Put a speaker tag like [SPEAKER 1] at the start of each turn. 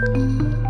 [SPEAKER 1] Música